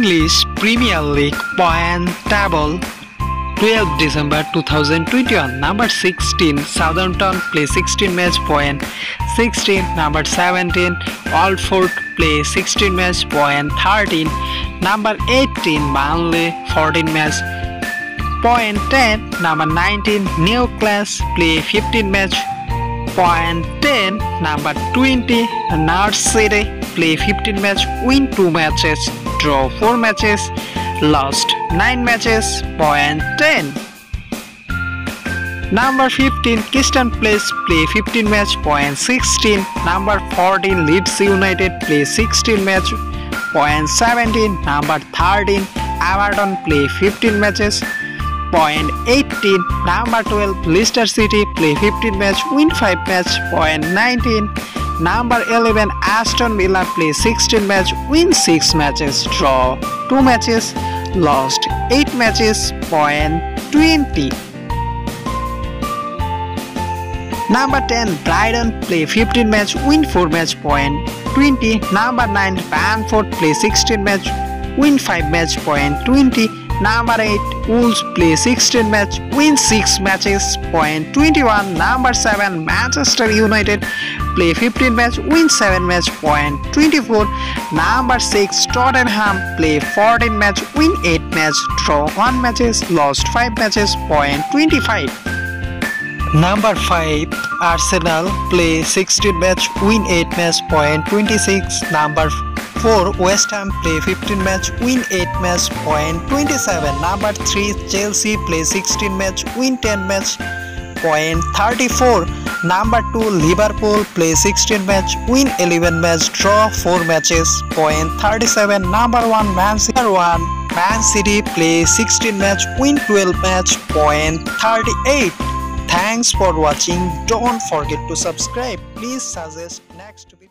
English Premier League point table 12 December 2021 number 16 Southampton play 16 match point 16 number 17 Watford play 16 match point 13 number 18 Burnley 14 match point 10 number 19 Newcastle play 15 match point 10 number 20 Norwich City play 15 match win 2 matches draw 4 matches lost 9 matches point 10 number 15 Crystal Palace play 15 match point 16 number 14 Leeds United play 16 match point 17 number 13 Everton play 15 matches point 18 number 12 Leicester City play 15 match win 5 match point 19 number 11 Aston Villa play 16 match win 6 matches draw 2 matches lost 8 matches point 20 Number 10 Brighton play 15 match win 4 match point 20 Number 9 Brentford play 16 match win 5 match point 20 Number 8 Wolves play 16 match win 6 matches point 21 Number 7 Manchester United play 15 match win 7 match point 24 Number 6 Tottenham. Play 14 match win 8 match. Draw 1 matches lost 5 matches point 25 Number 5 Arsenal. Play 16 match win 8 match point 26 Number 4 West Ham. Play 15 match win 8 match point 27 Number 3 Chelsea. Play 16 match win 10 match point 34 Number 2 Liverpool play 16 match win 11 match draw 4 matches point 37 Number 1 Man City 1 Man City play 16 match win 12 match point 38 Thanks for watching. Don't forget to subscribe. Please suggest next video.